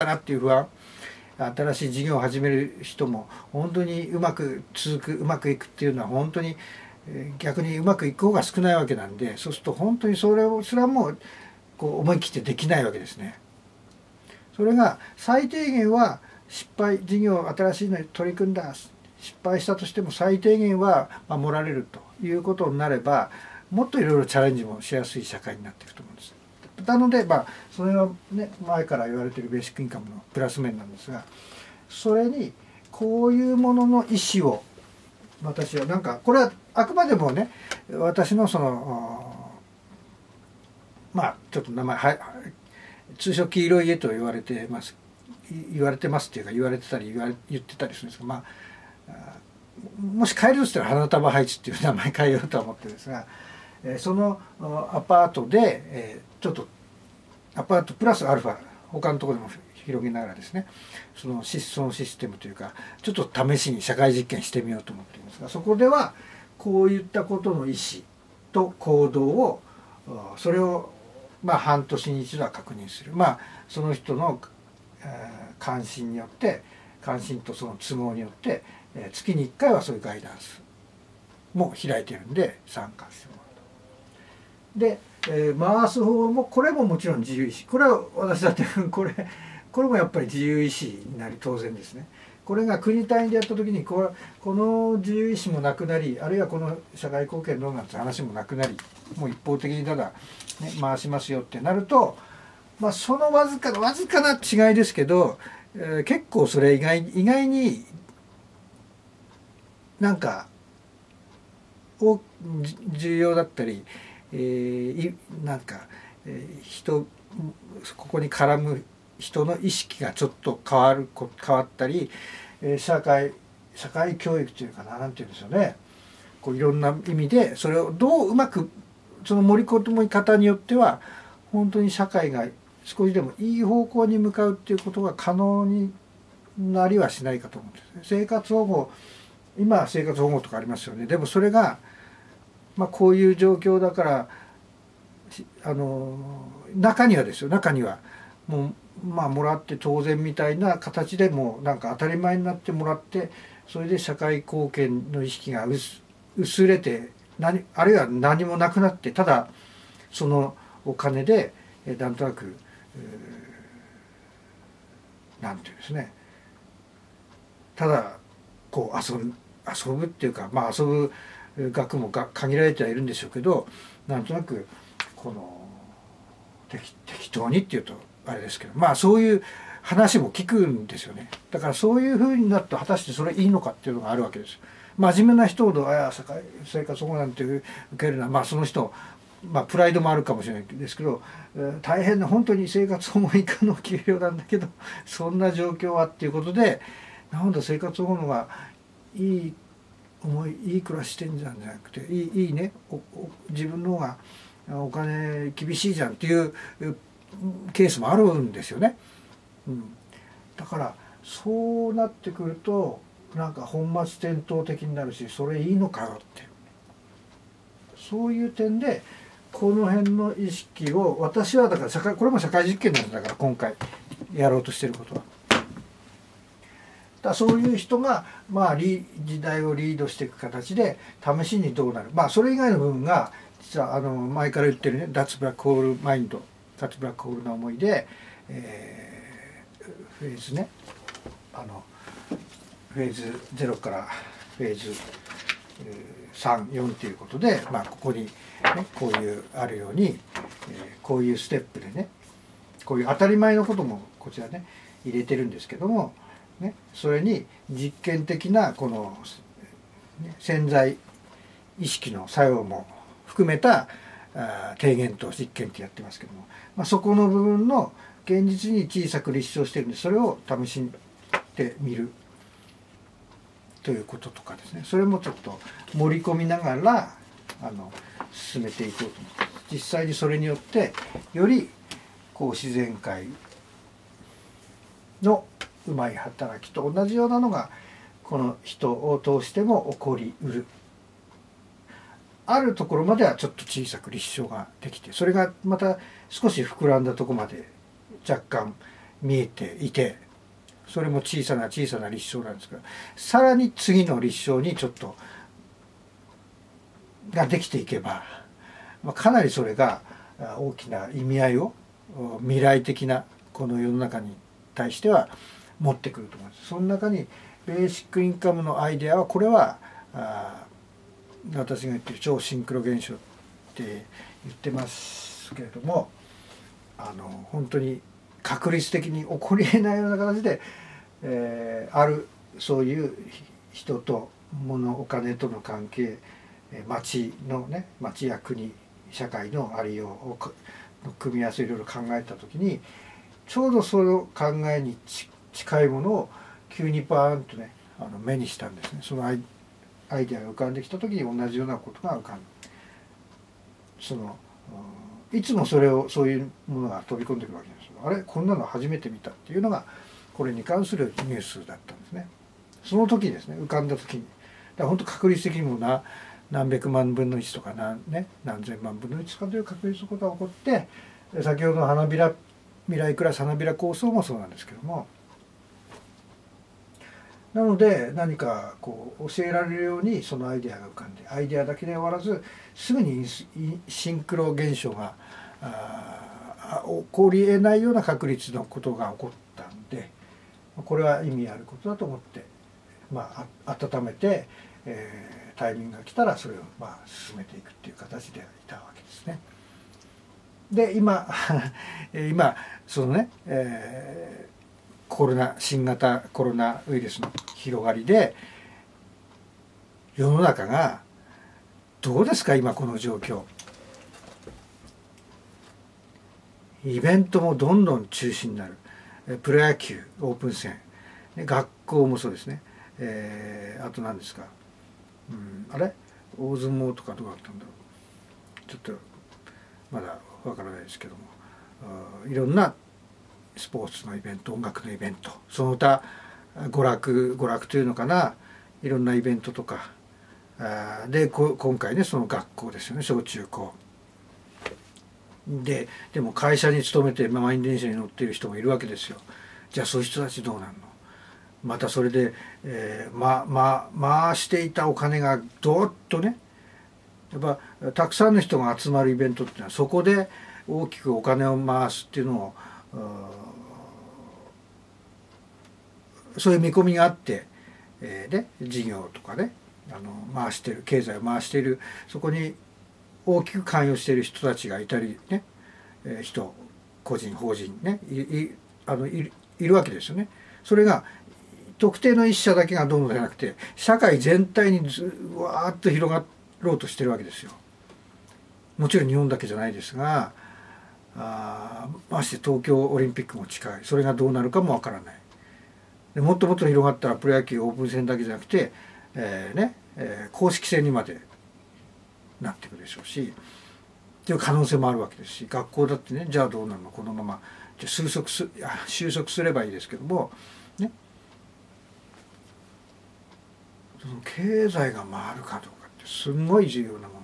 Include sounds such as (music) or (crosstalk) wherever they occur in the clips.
かなっていう不安新しい事業を始める人も本当にうまく続くうまくいくっていうのは本当に逆にうまくいく方が少ないわけなんでそうすると本当にそれをすらもこう思い切ってできないわけですね。それが最低限は失敗事業新しいのに取り組んだ失敗したとしても最低限は守られるということになればもっといろいろチャレンジもしやすい社会になっていくと思うんです。なのでまあそれはね前から言われてるベーシックインカムのプラス面なんですがそれにこういうものの意思を私はなんかこれはあくまでもね私のそのまあちょっと名前はい通称黄色い家と言われてます。言われてますっていうか言われてたり言われ言ってたりするんですがまあもし変えるとしたら花束配置っていう名前変えようとは思ってんですが、えそのアパートで、えちょっとアパートプラスアルファ他のところでも広げながらですねそのシスのシステムというかちょっと試しに社会実験してみようと思っていますがそこではこういったことの意思と行動をそれをまあ半年に一度は確認するまあその人の、え関心によって関心とその都合によって、え月に1回はそういうガイダンスも開いてるんで参加してもらうと。で、えー、回す方もこれももちろん自由意志これは私だって (laughs) これこれもやっぱり自由意志になり当然ですね。これが国単位でやった時にここの自由意志もなくなりあるいはこの社会貢献どうなんて話もなくなりもう一方的にただ、ね、回しますよってなると、まあ、そのわずかわずかな違いですけど、えー、結構それ意外意外になんか重要だったり、えー、なんか、えー、人ここに絡む人の意識がちょっと変わる変わったり、えー、社会社会教育というかな何て言うんでしょうねこういろんな意味でそれをどううまくその盛り込み方によっては本当に社会が少しでもいい方向に向かうっていうことが可能になりはしないかと思うんです。生活保護今は生活保護とかありますよね。でもそれが、まあ、こういう状況だからあの中にはですよ。中には。もうまあもらって当然みたいな形でもなんか当たり前になってもらってそれで社会貢献の意識が薄れて何あるいは何もなくなってただそのお金でなんとなくなんていうんですね。ただこう遊ぶ遊ぶっていうかまあ遊ぶ額もが限られてはいるんでしょうけどなんとなくこの適当にっていうとあれですけどまあそういう話も聞くんですよね。だからそういうふうになると果たしてそれいいのかっていうのがあるわけです。真面目な人ほど「ああ生活保護なんて受けるのはまあその人まあプライドもあるかもしれないですけど、えー、大変な本当に生活保護以下の給料なんだけどそんな状況はっていうことでなんだ生活保護のがいい思いいい暮らししてんじゃんじゃなくていいいいね自分の方がお金厳しいじゃんっていうケースもあるんですよね。うん、だからそうなってくるとなんか本末転倒的になるしそれいいのかよってそういう点でこの辺の意識を私はだから社会これも社会実験なんだから今回やろうとしてることは。だそういう人が、まあ、時代をリードしていく形で試しにどうなる。まあそれ以外の部分が実はあの前から言ってるね脱ブラックホールマインド脱ブラックホールの思いで、えー、フェーズね。あのフェーズ0からフェーズ34ということで、まあ、ここに、ね、こういうあるように、えー、こういうステップでねこういう当たり前のこともこちらね入れてるんですけども、ね、それに実験的なこの、潜在意識の作用も含めたあ提言と実験ってやってますけども、まあ、そこの部分の現実に小さく立証してるんでそれを試してみるということとかですね。それもちょっと盛り込みながらあの進めていこうと思って実際にそれによってよりこう自然界のうまい働きと同じようなのがこの人を通しても起こりうる。あるところまではちょっと小さく立証ができてそれがまた少し膨らんだとこまで若干、見えていてそれも小さな小さな立証なんですけどさらに次の立証にちょっとができていけば、ま、かなりそれが大きな意味合いを未来的なこの世の中に対しては持ってくると思います。その中にベーシックインカムのアイデアはこれはあ私が言ってる超シンクロ現象って言ってますけれどもあの本当に確率的に起こりえないような形で、えー、あるそういう人と物お金との関係町のね町や国社会のありようを組み合わせいろいろ考えた時にちょうどその考えに近近いものを急にバーンとねあの目にしたんですね。そのアイアイデアが浮かんできた時に同じようなことが浮かんそのいつもそれをそういうものが飛び込んでくるわけですあれ？こんなの初めて見たっていうのがこれに関するニュースだったんですね。その時ですね浮かんだ時に。だ本当確率的にもな何百万分の1とか何,、ね、何千万分の1とかという確率のことが起こって先ほどの花びら未来クラス花びら構想もそうなんですけどもなので何かこう教えられるようにそのアイデアが浮かんでアイデアだけで終わらずすぐにシンクロ現象が起こりえないような確率のことが起こったんでこれは意味あることだと思って、まあ、温めて、えー、タイミングが来たらそれをまあ進めていくっていう形でいたわけですね。で今 (laughs) 今そのね、えーコロナ新型コロナウイルスの広がりで世の中がどうですか今この状況。イベントもどんどん中止になる。プロ野球オープン戦。学校もそうですね、えー、あと何ですか、うん、あれ？大相撲とかどうだったんだろう。ちょっとまだわからないですけども。いろんなスポーツのイベント音楽のイベントその他娯楽娯楽というのかないろんなイベントとかで今回ねその学校ですよね小中高。ででも会社に勤めて満員電車に乗っている人もいるわけですよ。じゃあそういう人たちどうなんの？またそれで、えー、まま回していたお金がどっとねやっぱたくさんの人が集まるイベントっていうのはそこで大きくお金を回すっていうのをそういう見込みがあって、えー、ね、事業とかねあの回してる経済を回しているそこに大きく関与している人たちがいたりね、えー、人個人法人ねいあのいるわけですよね。それが特定の一社だけがどうのじゃなくて社会全体にずわーっと広がろうとしてるわけですよ。もちろん日本だけじゃないですがあまして東京オリンピックも近い。それがどうなるかもわからない。でもっともっと広がったらプロ野球オープン戦だけじゃなくて、えー、ねえー、公式戦にまでなっていくでしょうしっていう可能性もあるわけですし学校だってねじゃあどうなるのこのままじゃ収束す (laughs) 収束すればいいですけどもね。その経済が回るかどうかってすんごい重要なもの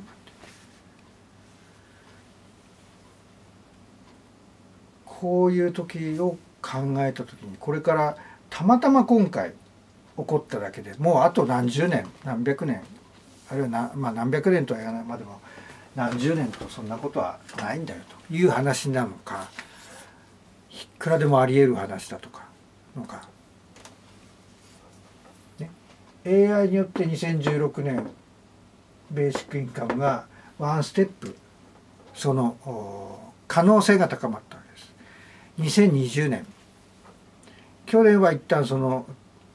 こういう時を考えた時にこれからたまたま今回起こっただけでもうあと何十年何百年あるいはな、まあ、何百年とは言わないまでも何十年とそんなことはないんだよと。いう話なのかいくらでもありえる話だとかのか、ね、AI によって2016年ベーシックインカムがワンステップその可能性が高まった。2020年去年は一旦その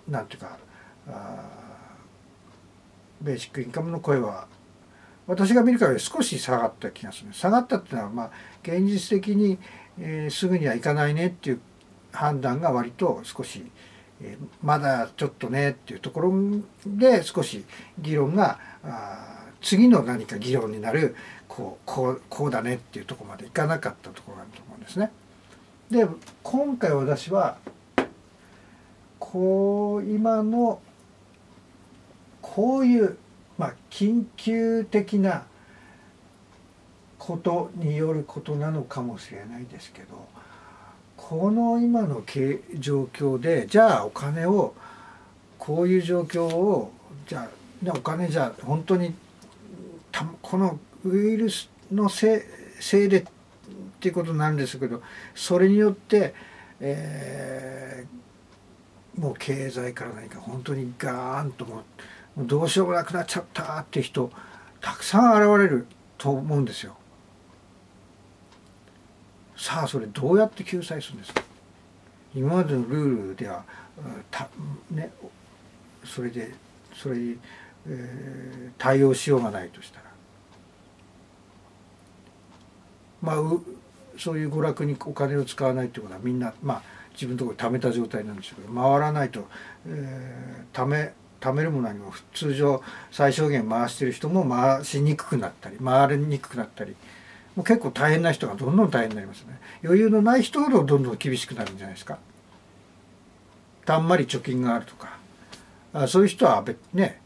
なんていうかベーシックインカムの声は私が見る限り少し下がった気がする下がったっていうのはまあ現実的に、えー、すぐにはいかないねっていう判断が割と少し、えー、まだちょっとねっていうところで少し議論が次の何か議論になるこうこうこうだねっていうところまでいかなかったところがあると思うんですね。で今回私はこう今のこういう、まあ、緊急的なことによることなのかもしれないですけどこの今の状況でじゃあお金をこういう状況をじゃあお金じゃ本当にこのウイルスのせいせいでっていうことなんですけどそれによって、えー、もう経済から何か本当にガーンともうどうしようもなくなっちゃったって人たくさん現れると思うんですよ。さあそれどうやって救済するんですか？今までのルールではた、ね、それでそれに、えー、対応しようがないとしたらまあそういう娯楽にお金を使わないってことはみんなまあ自分のところに貯めた状態なんでしょうけど回らないと、えー、貯め貯めるものにも通常最小限回してる人も回しにくくなったり回りにくくなったりもう結構大変な人がどんどん大変になりますね。余裕のない人ほどどんどん厳しくなるんじゃないですか。たんまり貯金があるとか。あそういう人は別ね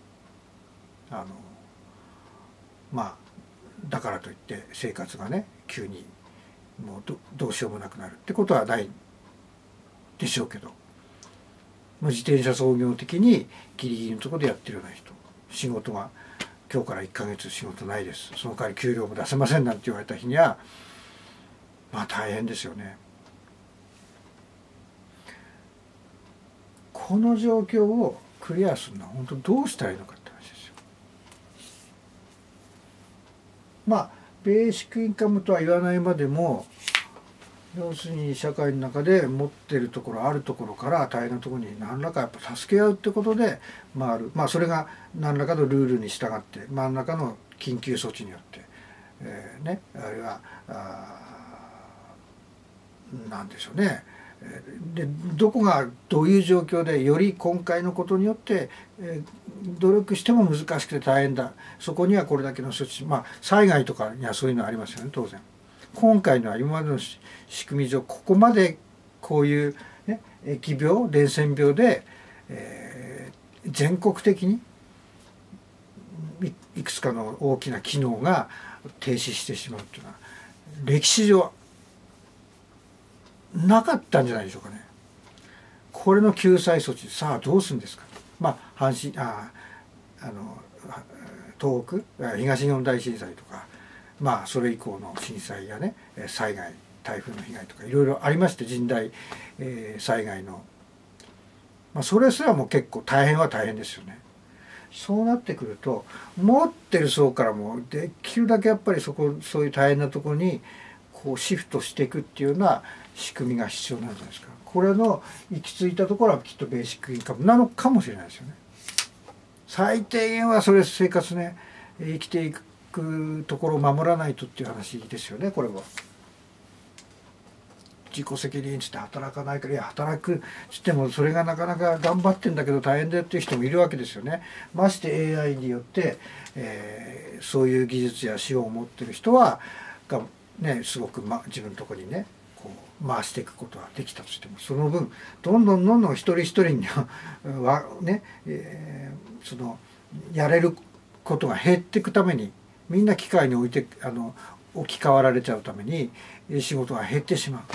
あのまあだからといって生活がね急にもうどうしようもなくなるってことはないでしょうけど自転車操業的にギリギリのところでやってるような人仕事が今日から1ヶ月仕事ないですその代わり給料も出せませんなんて言われた日にはまあ大変ですよね。この状況をクリアするのは本当どうしたらいいのかって話ですよ。まあベーシックインカムとは言わないまでも要するに社会の中で持ってるところあるところから大変なところに何らかやっぱ助け合うってことで回る。まあそれが何らかのルールに従って何らかの緊急措置によって、えー、ねあるいは何でしょうね。でどこがどういう状況でより今回のことによって、えー、努力しても難しくて大変だそこにはこれだけの措置まあ災害とかにはそういうのありますよね当然。今回のは今までの仕組み上ここまでこういう、ね、疫病伝染病で、えー、全国的にいくつかの大きな機能が停止してしまうというのは歴史上なかったんじゃないでしょうかね。これの救済措置さあどうするんですか。まあ阪神ああの東北東日本大震災とかまあそれ以降の震災やね災害台風の被害とかいろいろありまして甚大、えー、災害の、まあ、それすらも結構大変は大変ですよね。そうなってくると持ってる層からもできるだけやっぱりそこそういう大変なところにこうシフトしていくっていうような仕組みが必要なんじゃないですか。これの行き着いたところはきっとベーシックインカムなのかもしれないですよね。最低限はそれ生活ね生きていくところを守らないとっていう話ですよねこれは。自己責任つって働かないからいや働くつってもそれがなかなか頑張ってんだけど大変だよっていう人もいるわけですよね。まして AI によって、えー、そういう技術や資本を持ってる人はが、ね、すごく、ま、自分のとこにね回していくことができたとしてもその分どんどんどんどん一人一人には (laughs) ね、えー、そのやれることが減っていくためにみんな機械に置いてあの置き換わられちゃうために仕事が減ってしま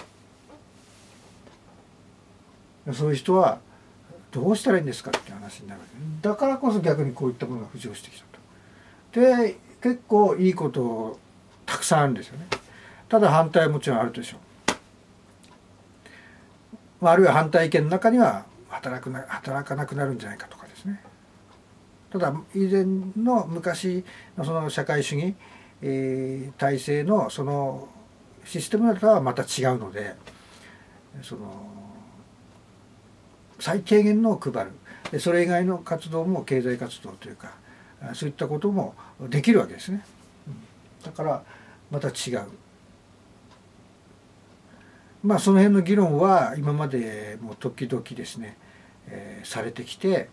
うそういう人はどうしたらいいんですかって話になるだからこそ逆にこういったものが浮上してきたと。で結構いいことたくさんあるんですよね。ただ反対もちろんあるでしょう。まあるいは反対意見の中には働くな働かなくなるんじゃないかとかですね。ただ以前の昔のその社会主義、えー、体制のそのシステムとはまた違うのでその最低限のを配るでそれ以外の活動も経済活動というかそういったこともできるわけですね。だからまた違う。まあその辺の議論は今までも時々ですね、えー、されてきて、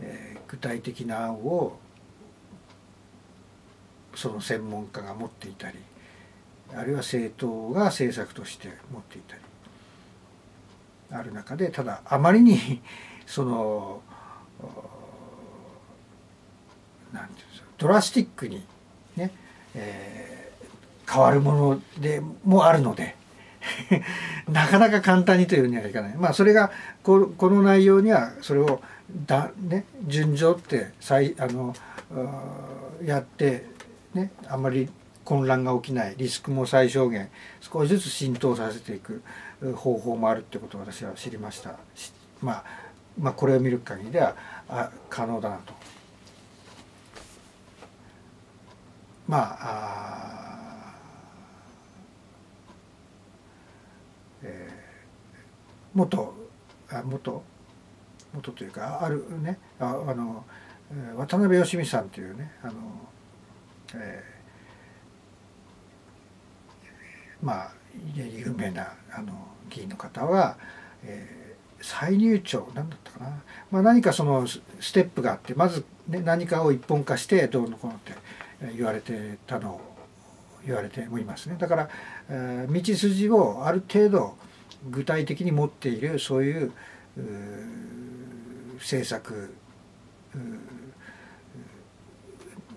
えー、具体的な案をその専門家が持っていたりあるいは政党が政策として持っていたりある中でただあまりに (laughs) そのなんていうんですかドラスティックにね、えー、変わるものでもあるので (laughs) なかなか簡単にというにはいかないまあそれがこの内容にはそれをだ、ね、順序ってあのやってねあんまり混乱が起きないリスクも最小限少しずつ浸透させていく方法もあるってことを私は知りました。まあ、まあこれを見る限りではあ可能だなと。まああ、えー、元あ元元というかあるねああの渡辺義美さんというねあの、えー、まあ有名なあの議員の方は、えー、再入庁何だったかな、まあ、何かそのステップがあってまず、ね、何かを一本化してどうのこうのって言われてたのを言われてもいますね。だから、えー、道筋をある程度具体的に持っているそういう政策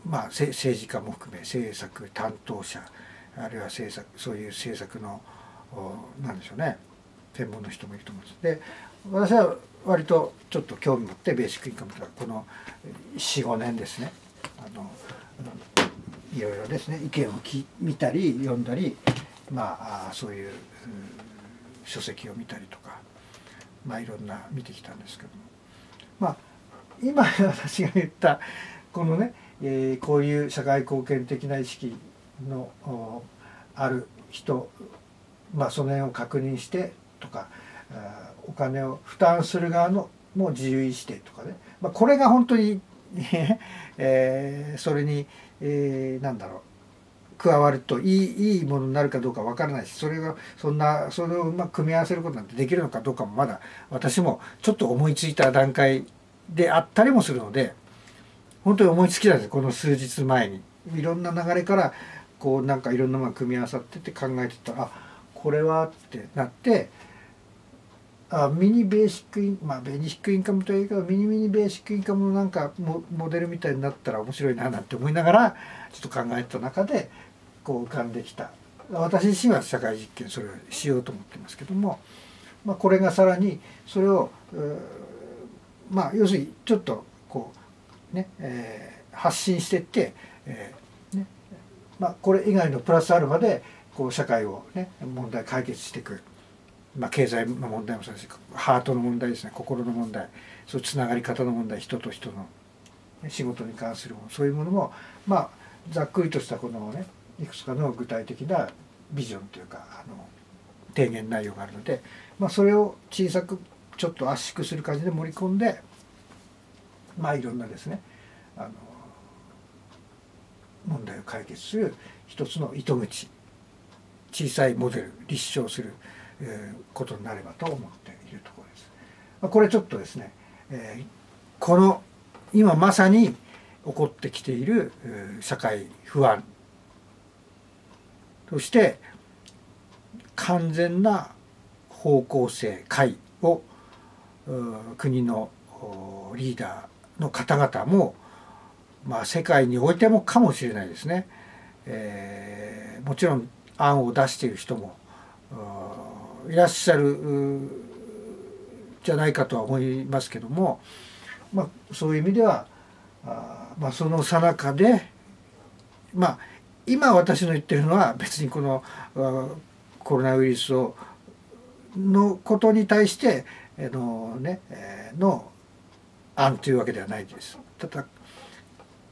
まあ政治家も含め政策担当者あるいは政策そういう政策のなんでしょうね。専門の人もいると思うんです。で私は割とちょっと興味持ってベーシックインカムとかこの45年ですね。あのいろいろですね意見をき見たり読んだりまあそういう書籍を見たりとかまあいろんな見てきたんですけども。まあ今私が言ったこのね、えー、こういう社会貢献的な意識のある人まあその辺を確認してとかお金を負担する側のも自由意志でとかね、まあ、これが本当に (laughs) えー、それに、えー、なんだろう。加わるといいいいものになるかどうかわからないしそれがそんなそれをうまく組み合わせることなんてできるのかどうかもまだ私もちょっと思いついた段階であったりもするので本当に思いつきなんです。この数日前に。いろんな流れからこうなんかいろんなものが組み合わさってて考えてたらあこれはってなってあミニベーシックインまあベーシックインカムというかミニミニベーシックインカムのなんかモモデルみたいになったら面白いななんて思いながらちょっと考えた中でこう浮かんできた私自身は社会実験それをしようと思ってますけども、まあ、これがさらにそれをまあ要するにちょっとこうね、えー、発信してって、えーねまあ、これ以外のプラスアルファでこう社会をね問題解決していく。まあ、経済の問題もそうですしハートの問題ですね心の問題そうつながり方の問題人と人の仕事に関するものそういうものもまあざっくりとしたこのねいくつかの具体的なビジョンというかあの提言内容があるので、まあ、それを小さくちょっと圧縮する感じで盛り込んでまあいろんなですねあの問題を解決する一つの糸口小さいモデル立証するえことになればと思っているところです。これちょっとですね、えこの今まさに起こってきている社会不安そして完全な方向性解を国のリーダーの方々も、まあ、世界においてもかもしれないですね、えー、もちろん案を出している人もいらっしゃるじゃないかとは思いますけども、まあ、そういう意味ではあ、まあ、そのさなかでまあ今私の言ってるのは別にこのコロナウイルスをのことに対してのねの案というわけではないです。ただ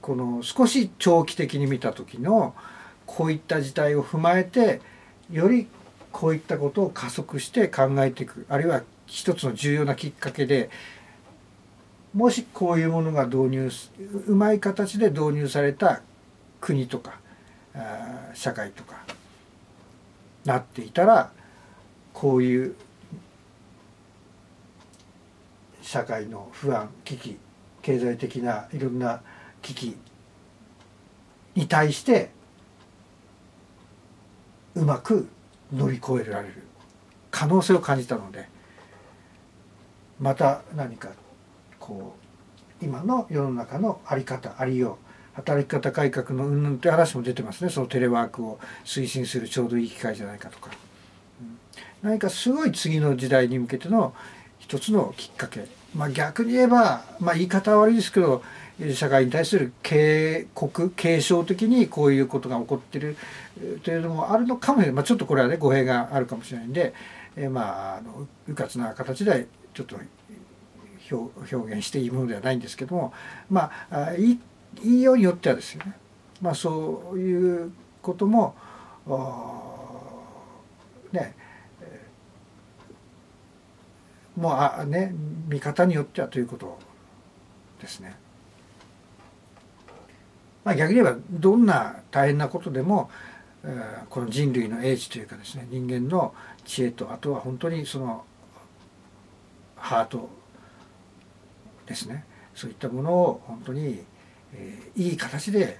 この少し長期的に見た時のこういった事態を踏まえてよりこういったことを加速して考えていく。あるいは一つの重要なきっかけでもしこういうものが導入うまい形で導入された国とか社会とかなっていたらこういう社会の不安危機経済的ないろんな危機に対してうまく乗り越えられる。可能性を感じたのでまた何かこう今の世の中の在り方ありよう働き方改革のうんぬんという話も出てますね。そのテレワークを推進するちょうどいい機会じゃないかとか、何かすごい次の時代に向けての一つのきっかけ、まあ、逆に言えば、まあ、言い方は悪いですけど社会に対する警告警鐘的にこういうことが起こってるというのもあるのかもしれない、まあ、ちょっとこれはね語弊があるかもしれないんで、えー、まああのうかつな形でちょっと表現していいものではないんですけどもまあ言い言いようによってはですね、まあ、そういうこともねもうあね見方によってはということですね。まあ、逆に言えばどんな大変なことでもこの人類の英知というかですね人間の知恵とあとは本当にそのハートですね。そういったものを本当に、えー、いい形で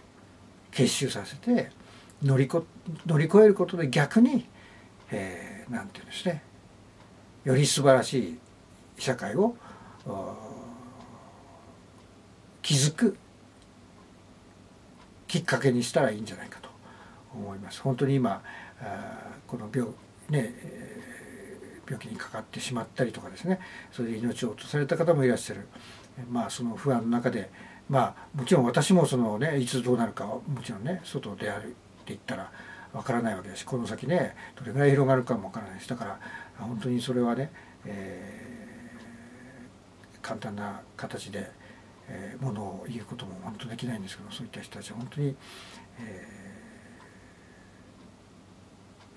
結集させて乗りこ乗り越えることで逆に、えー、なんていうんですねより素晴らしい社会を築く。きっかけにしたらいいんじゃないかと思います。本当に今この病,、ね、病気にかかってしまったりとかですねそれで命を落とされた方もいらっしゃる、まあ、その不安の中で、まあ、もちろん私もその、ね、いつどうなるかはもちろんね外で歩いていったらわからないわけだしこの先ねどれぐらい広がるかもわからないしだから本当にそれはね、えー、簡単な形で。えー、ものを言うことも本当できないんですけどそういった人たちは本当に、え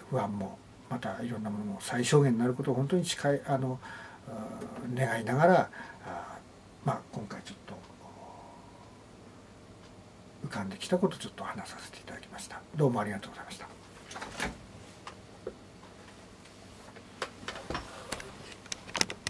ー、不安もまたいろんなものも最小限になることを本当に近いあの願いながらあまあ今回ちょっと浮かんできたことをちょっと話させていただきました。どうもありがとうございました。